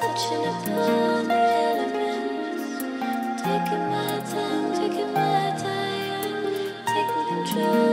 Taking my time, taking my time, taking control.